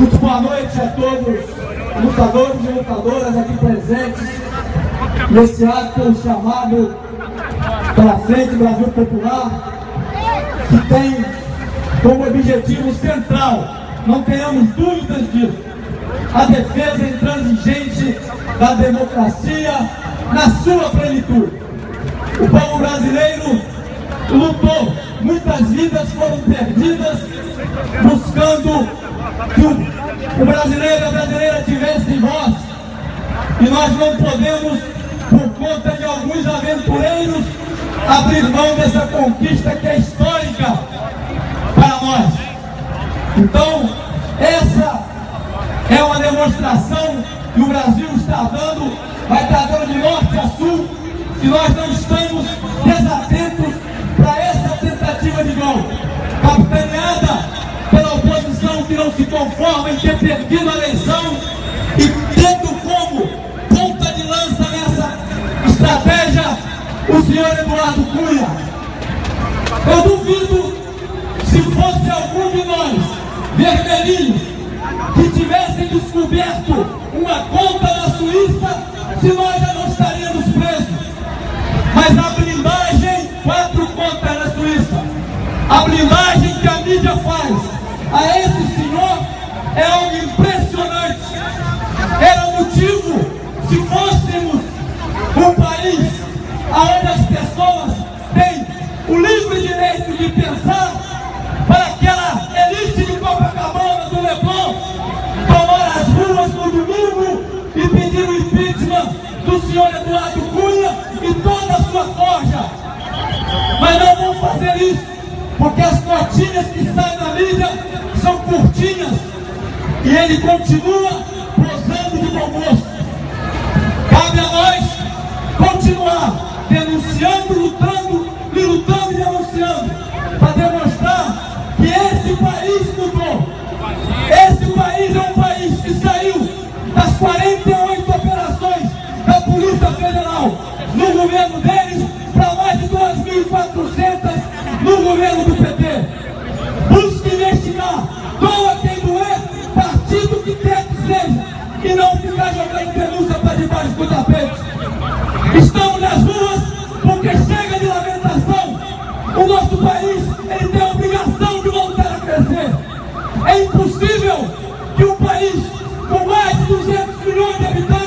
Muito boa noite a todos, lutadores e lutadoras aqui presentes nesse ato chamado pela Frente Brasil Popular, que tem como objetivo central, não tenhamos dúvidas disso, a defesa intransigente da democracia na sua plenitude. O povo brasileiro lutou, muitas vidas foram perdidas buscando que o, brasileiro e a brasileira tivessem voz. E nós não podemos, por conta de alguns aventureiros, abrir mão dessa conquista que é histórica para nós. Então, essa é uma demonstração que o Brasil está dando, vai estar dando de norte a sul, e nós não estamos desatentos para essa tentativa de golpe, capitaneada que não se conforma em ter perdido a eleição e tendo como ponta de lança nessa estratégia o senhor Eduardo Cunha. Eu duvido se fosse algum de nós, vermelhinhos, que tivessem descoberto uma conta na Suíça, se nós já não estaríamos presos. Mas a blindagem, quatro contas na Suíça, a blindagem que a mídia faz a é algo impressionante. Era motivo, se fôssemos um país onde as pessoas têm o livre direito de pensar para aquela elite de Copacabana do Leblon tomar as ruas no domingo e pedir o impeachment do senhor Eduardo Cunha e toda a sua corja. Mas não vão fazer isso, porque as notinhas que saem na mídia são curtinhas e ele continua posando de bom moço. e não ficar jogando pelúcia para debaixo do tapete. Estão nas ruas porque chega de lamentação. O nosso país ele tem a obrigação de voltar a crescer. É impossível que um país com mais de 200 milhões de habitantes